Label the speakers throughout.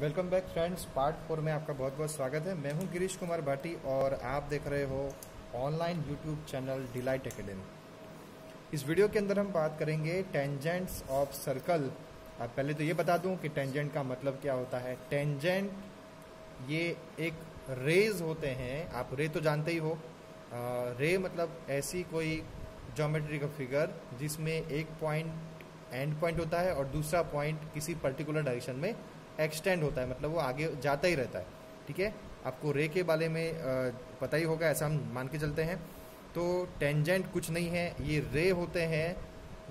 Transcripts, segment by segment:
Speaker 1: Welcome back friends part four में आपका बहुत बहुत स्वागत है। मैं हूँ गिरीश कुमार भाटी और आप देख रहे हो online YouTube channel Delight Academy इस वीडियो के अंदर हम बात करेंगे टेंजेंट्स ऑफ़ सर्कल अब पहले तो ये बता दूँ कि टेंजेंट का मतलब क्या होता है। टेंजेंट ये एक रेज होते हैं। आप रे तो जानते ही हो। रे मतलब ऐसी कोई ज्योमेट्री का फिगर जिसमें एक पॉइंट एंड पॉइंट होता है और दूसरा पॉइंट किसी पर्टिकुलर डायरेक्शन में एक्सटेंड होता है मतलब वो आगे जाता ही रहता है, ठीक है? आपको रे के बारे में पता ही होगा, ऐसा हम मान के चलते हैं। तो टेंजेंट कुछ नहीं है, ये रे होते हैं,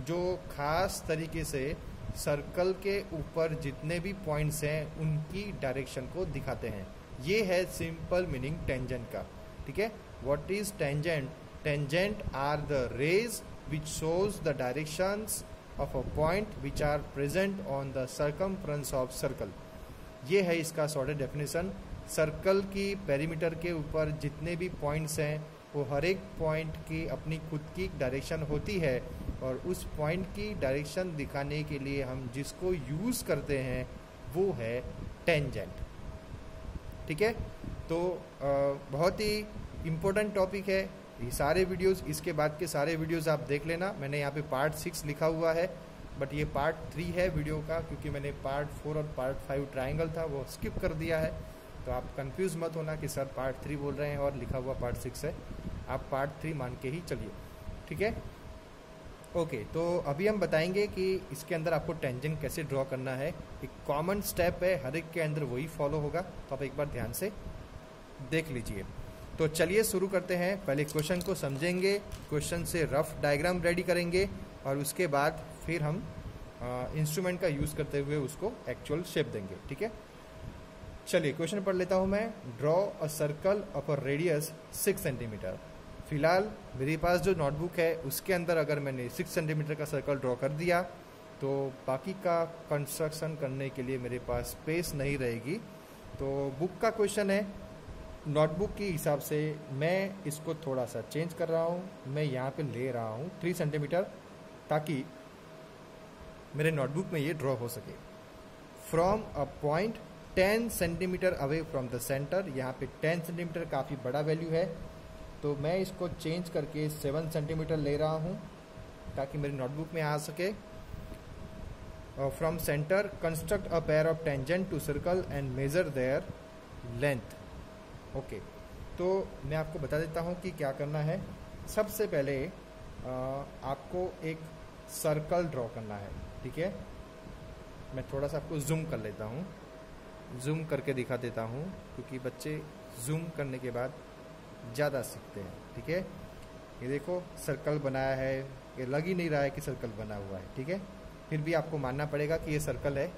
Speaker 1: जो खास तरीके से सर्कल के ऊपर जितने भी पॉइंट्स हैं, उनकी डायरेक्शन को दिखाते हैं। ये है सिंपल मीनिंग टेंजेंट का, ठीक है? What is tangent tangent are the rays which shows the directions of a point which are present on the circumference of circle. ये है इसका सॉर्टेड डेफिनेशन सर्कल की पेरीमीटर के ऊपर जितने भी पॉइंट्स हैं, वो हर एक पॉइंट की अपनी खुद की डायरेक्शन होती है और उस पॉइंट की डायरेक्शन दिखाने के लिए हम जिसको यूज़ करते हैं, वो है टेंजेंट ठीक है? तो बहुत ही इम्पोर्टेंट टॉपिक है। ये सारे वीडियोस इसके बाद के सारे वीडियोस आप देख लेना। मैंने यहाँ पे पार्ट सिक्स लिखा हुआ है। बट ये पार्ट थ्री है वीडियो का, क्योंकि मैंने पार्ट फोर और पार्ट फाइव ट्राइंगल था, वो स्किप कर दिया है। तो आप कंफ्यूज मत होना कि सर पार्ट थ्री बोल रहे हैं और लिखा हुआ पार्ट सिक्स है। आप पार्ट थ्री मान के ही चलिए। ठीक है? ओके तो अभी हम बताएँगे कि इसके अंदर आपको टेंजन कैसे ड्रॉ करना है। एक कॉमन स्टेप है, हर एक के अंदर वही फॉलो होगा। तो आप एक बार ध्यान से देख लीजिए। तो चलिए शुरू करते हैं। पहले क्वेश्चन को समझेंगे क्वेश्चन से रफ डायग्राम रेडी करेंगे और उसके बाद फिर हम इंस्ट्रूमेंट का यूज़ करते हुए उसको एक्चुअल शेप देंगे, ठीक है? चलिए क्वेश्चन पढ़ लेता हूँ मैं। Draw a circle of a radius six centimetre फ़िलहाल, मेरे पास जो नोटबुक है, उसके अंदर अगर मैंने सिक्स सेंटीमीटर का सर्कल ड्रॉ कर दिया तो बाकी का कंस्ट्रक्शन करने के लिए मेरे पास स्पेस नहीं रहेगी। तो बुक का क्वेश्चन है। नोटबुक के हिसाब से मैं इसको थोड़ा सा चेंज कर रहा हूँ। मैं यहाँ पे ले रहा हूँ थ्री सेंटीमीटर ताकि मेरे नोटबुक में ये ड्रॉ हो सके। From a point ten centimetre away from the centre यहाँ पे टेन सेंटीमीटर काफ़ी बड़ा वैल्यू है। तो मैं इसको चेंज करके सेवन सेंटीमीटर ले रहा हूँ ताकि मेरी नोटबुक में आ सके। From centre construct a pair of tangent to circle and measure their length okay तो मैं आपको बता देता हूँ कि क्या करना है। सबसे पहले आ, आपको एक सर्कल ड्रॉ करना है। ठीक है? मैं थोड़ा सा आपको जूम कर लेता हूँ। जूम करके दिखा देता हूँ, क्योंकि बच्चे जूम करने के बाद ज़्यादा सीखते हैं, ठीक है? ये देखो सर्कल बनाया है। ये लग ही नहीं रहा है कि सर्कल बना हुआ है, ठीक है? फिर भी आपको मानना पड़ेगा कि ये सर्कल है,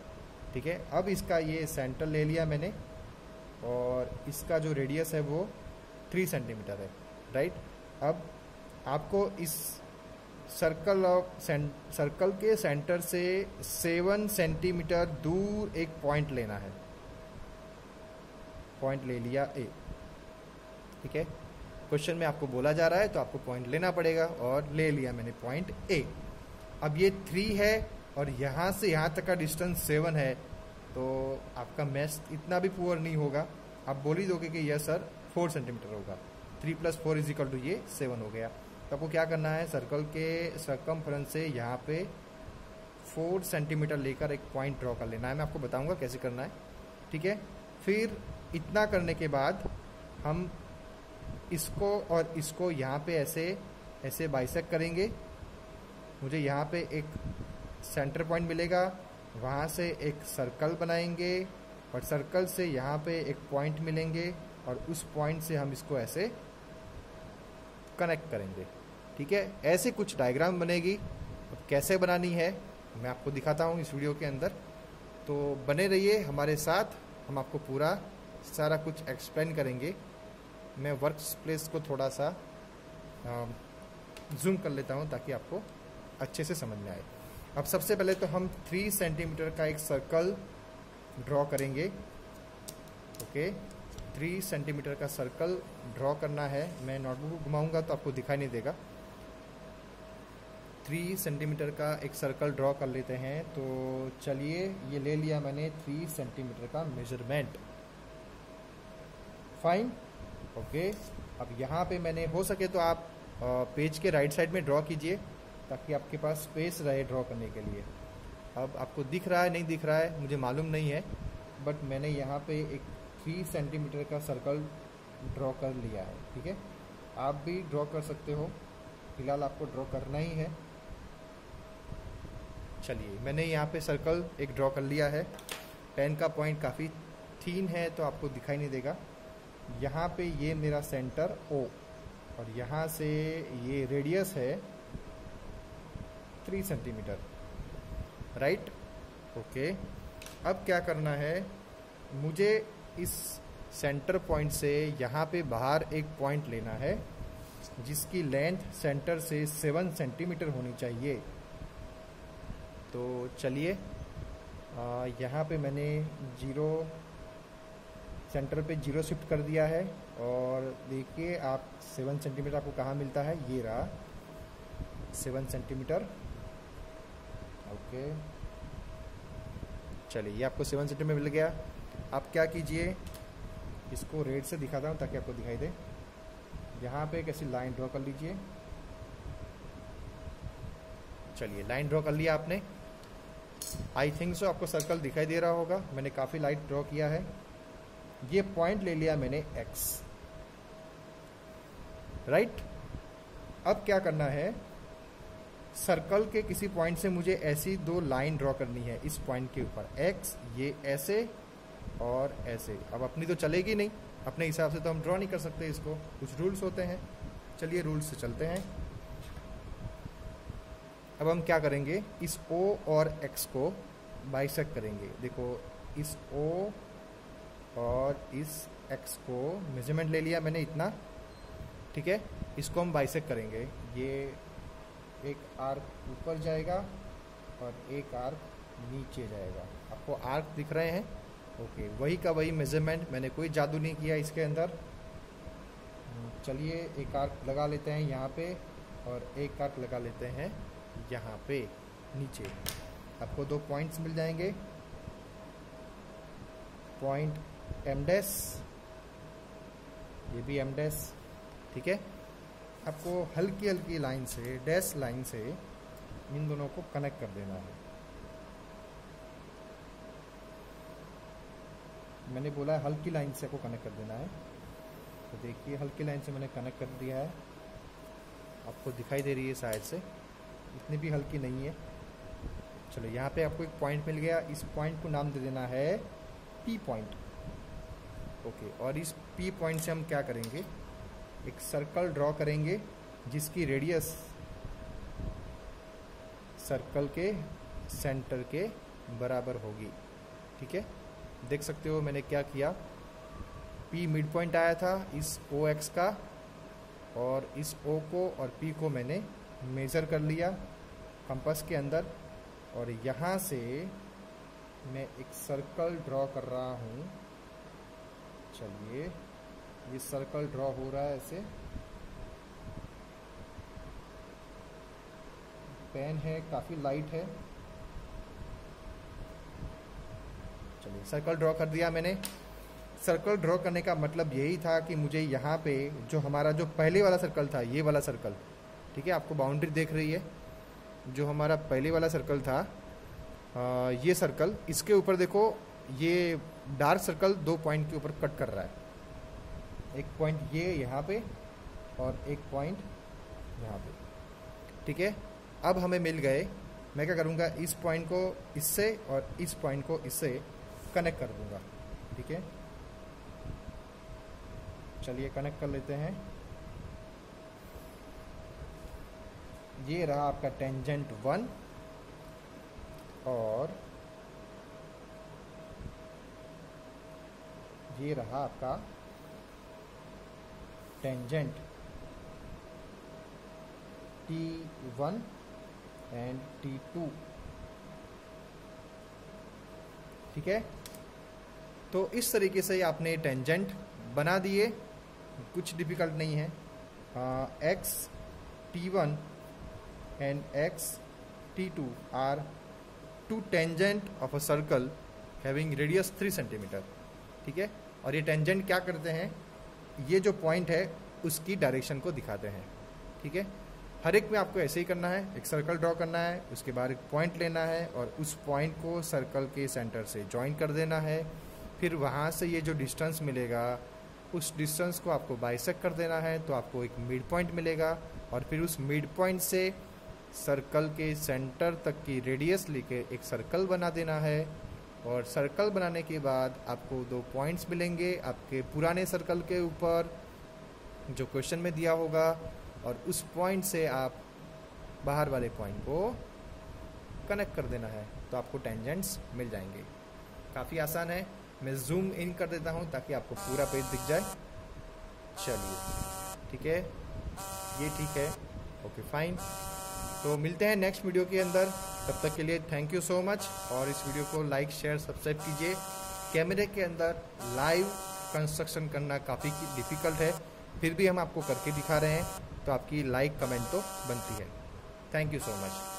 Speaker 1: ठीक है? अब इसका ये सेंटर ले लिया मैंने, और इसका जो रेडियस है वो थ्री सेंटीमीटर है राइट अब आपको इस सर्कल ऑफ़ सर्कल के सेंटर से सेवन सेंटीमीटर दूर एक पॉइंट लेना है। पॉइंट ले लिया ए ठीक है? क्वेश्चन में आपको बोला जा रहा है तो आपको पॉइंट लेना पड़ेगा, और ले लिया मैंने पॉइंट ए अब ये थ्री है, और यहाँ से यहाँ तक का डिस्टेंस सेवन है तो आपका मैथ इतना भी पुअर नहीं होगा। आप बोल ही दोगे कि यस सर फोर सेंटीमीटर होगा। Three plus four is equal to ये सेवन हो गया। तो आपको क्या करना है सर्कल के सरकम से यहाँ पे फोर सेंटीमीटर लेकर एक पॉइंट ड्रॉ कर लेना है। मैं आपको बताऊँगा कैसे करना है। ठीक है? फिर इतना करने के बाद हम इसको और इसको यहाँ पे ऐसे ऐसे बाइसेक करेंगे। मुझे यहाँ पे एक सेंटर पॉइंट मिलेगा। वहाँ से एक सर्कल बनाएँगे और सर्कल से यहाँ पे एक पॉइंट मिलेंगे और उस पॉइंट से हम इसको ऐसे कनेक्ट करेंगे। ठीक है? ऐसे कुछ डायग्राम बनेगी। अब कैसे बनानी है, मैं आपको दिखाता हूँ इस वीडियो के अंदर। तो बने रहिए हमारे साथ। हम आपको पूरा सारा कुछ एक्सप्लेन करेंगे। मैं वर्क प्लेस को थोड़ा सा जूम कर लेता हूँ ताकि आपको अच्छे से समझ में आए। अब सबसे पहले तो हम थ्री सेंटीमीटर का एक सर्कल ड्रॉ करेंगे। ओके थ्री सेंटीमीटर का सर्कल ड्रॉ करना है। मैं नोटबुक घुमाऊँगा तो आपको दिखाई नहीं देगा। थ्री सेंटीमीटर का एक सर्कल ड्रॉ कर लेते हैं। तो चलिए, ये ले लिया मैंने थ्री सेंटीमीटर का मेज़रमेंट फाइन ओके अब यहाँ पे मैंने, हो सके तो आप पेज के राइट साइड में ड्रॉ कीजिए, ताकि आपके पास स्पेस रहे ड्रॉ करने के लिए। अब आपको दिख रहा है, नहीं दिख रहा है, मुझे मालूम नहीं है बट मैंने यहाँ पे एक थ्री सेंटीमीटर का सर्कल ड्रॉ कर लिया है, ठीक है? आप भी ड्रॉ कर सकते हो। फ़िलहाल आपको ड्रॉ करना ही है। चलिए, मैंने यहाँ पे सर्कल एक ड्रॉ कर लिया है। पेन का पॉइंट काफ़ी थीन है तो आपको दिखाई नहीं देगा। यहाँ पे ये मेरा सेंटर ओ और यहाँ से ये रेडियस है थ्री सेंटीमीटर राइट ओके अब क्या करना है? मुझे इस सेंटर पॉइंट से यहाँ पे बाहर एक पॉइंट लेना है, जिसकी लेंथ सेंटर से सेवन सेंटीमीटर होनी चाहिए। तो चलिए यहाँ पे मैंने ज़ीरो सेंटर पे ज़ीरो शिफ्ट कर दिया है और देखिए आप सेवन सेंटीमीटर आपको कहाँ मिलता है? ये रहा सेवन सेंटीमीटर। ओके। चलिए, ये आपको सेवन सेंटीमीटर मिल गया। आप क्या कीजिए, इसको रेड से दिखाता हूँ ताकि आपको दिखाई दे। यहाँ पे कैसी लाइन ड्रॉ कर लीजिए। चलिए, लाइन ड्रॉ कर लिया आपने। आई थिंक सो आपको सर्कल दिखाई दे रहा होगा। मैंने काफ़ी लाइट ड्रॉ किया है। ये पॉइंट ले लिया मैंने एक्स राइट right? अब क्या करना है? सर्कल के किसी पॉइंट से मुझे ऐसी दो लाइन ड्रॉ करनी है इस पॉइंट के ऊपर। एक्स ये ऐसे और ऐसे। अब अपनी तो चलेगी नहीं। अपने हिसाब से तो हम ड्रॉ नहीं कर सकते इसको। कुछ रूल्स होते हैं। चलिए रूल्स से चलते हैं। अब हम क्या करेंगे? इस ओ और एक्स को बाइसेक करेंगे। देखो, इस ओ और इस एक्स को मेज़रमेंट ले लिया मैंने इतना, ठीक है? इसको हम बाइसेक करेंगे। ये एक आर्क ऊपर जाएगा और एक आर्क नीचे जाएगा। आपको आर्क दिख रहे हैं? ओके वही का वही मेज़रमेंट मैंने कोई जादू नहीं किया इसके अंदर। चलिए, एक आर्क लगा लेते हैं यहाँ पे और एक आर्क लगा लेते हैं। यहाँ पे नीचे। आपको दो पॉइंट्स मिल जाएँगे। पॉइंट एम डैस ये भी एम डैस ठीक है? आपको हल्की हल्की लाइन से डैश लाइन से इन दोनों को कनेक्ट कर देना है। मैंने बोला है हल्की लाइन से आपको कनेक्ट कर देना है। तो देखिए, हल्की लाइन से मैंने कनेक्ट कर दिया है। आपको दिखाई दे रही है शायद से। इतनी भी हल्की नहीं है। चलो, यहाँ पे आपको एक पॉइंट मिल गया। इस पॉइंट को नाम दे देना है पी पॉइंट ओके और इस पी पॉइंट से हम क्या करेंगे? एक सर्कल ड्रॉ करेंगे, जिसकी रेडियस सर्कल के सेंटर के बराबर होगी। ठीक है? देख सकते हो मैंने क्या किया। P मिड पॉइंट आया था, इस ओ एक्स का, और इस O को और P को मैंने मेज़र कर लिया कंपास के अंदर और यहाँ से मैं एक सर्कल ड्रॉ कर रहा हूँ। चलिए, ये सर्कल ड्रॉ हो रहा है ऐसे। पेन है, काफ़ी लाइट है। चलिए सर्कल ड्रॉ कर दिया मैंने। सर्कल ड्रॉ करने का मतलब यही था कि मुझे यहाँ पे जो हमारा जो पहले वाला सर्कल था, ये वाला सर्कल ठीक है आपको बाउंड्री देख रही है जो हमारा पहले वाला सर्कल था आ, ये सर्कल इसके ऊपर देखो ये डार्क सर्कल दो पॉइंट के ऊपर कट कर रहा है। एक पॉइंट ये यहाँ पे और एक पॉइंट यहाँ पे। ठीक है अब हमें मिल गए मैं क्या करूँगा इस पॉइंट को इससे और इस पॉइंट को इससे कनेक्ट कर दूँगा। ठीक है चलिए कनेक्ट कर लेते हैं। ये रहा आपका टेंजेंट वन और ये रहा आपका tangent T one and T two ठीक है? तो इस तरीके से आपने टेंजेंट बना दिए। कुछ डिफ़िकल्ट नहीं है। X T one X T two are two tangent of a circle having radius three centimetre ठीक है? और ये टेंजेंट क्या करते हैं? ये जो पॉइंट है, उसकी डायरेक्शन को दिखाते हैं, ठीक है? हर एक में आपको ऐसे ही करना है, एक सर्कल ड्रॉ करना है, उसके बाद एक पॉइंट लेना है और उस पॉइंट को सर्कल के सेंटर से ज्वाइन कर देना है। फिर वहाँ से ये जो डिस्टेंस मिलेगा, उस डिस्टेंस को आपको बाइसेक कर देना है तो आपको एक मिड पॉइंट मिलेगा और फिर उस मिड पॉइंट से सर्कल के सेंटर तक की रेडियस लेके एक सर्कल बना देना है। और सर्कल बनाने के बाद आपको दो पॉइंट्स मिलेंगे आपके पुराने सर्कल के ऊपर, जो क्वेश्चन में दिया होगा, और उस पॉइंट से आप बाहर वाले पॉइंट को कनेक्ट कर देना है तो आपको टेंजेंट्स मिल जाएँगे। काफ़ी आसान है। मैं जूम इन कर देता हूँ ताकि आपको पूरा पेज दिख जाए। चलिए, ठीक है? ये ठीक है? ओके फाइन तो मिलते हैं नेक्स्ट वीडियो के अंदर। तब तक के लिए थैंक यू सो मच और इस वीडियो को लाइक शेयर सब्सक्राइब कीजिए। कैमरे के अंदर लाइव कंस्ट्रक्शन करना काफ़ी डिफ़िकल्ट है। फिर भी हम आपको करके दिखा रहे हैं। तो आपकी लाइक कमेंट तो बनती है। Thank you so much